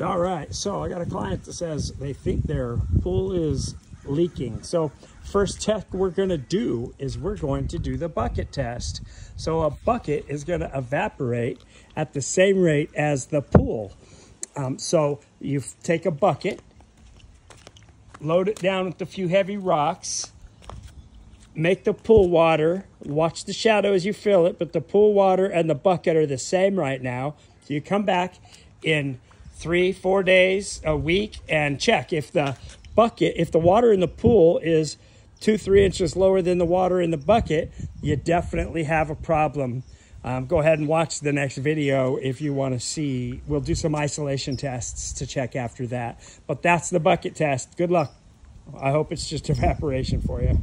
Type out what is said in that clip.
All right, so I got a client that says they think their pool is leaking. So first check we're gonna do is we're going to do the bucket test. So a bucket is gonna evaporate at the same rate as the pool. Um, so you take a bucket, load it down with a few heavy rocks, make the pool water, watch the shadow as you fill it, but the pool water and the bucket are the same right now. So you come back in three, four days, a week, and check if the bucket, if the water in the pool is two, three inches lower than the water in the bucket, you definitely have a problem. Um, go ahead and watch the next video if you want to see. We'll do some isolation tests to check after that. But that's the bucket test. Good luck. I hope it's just evaporation for you.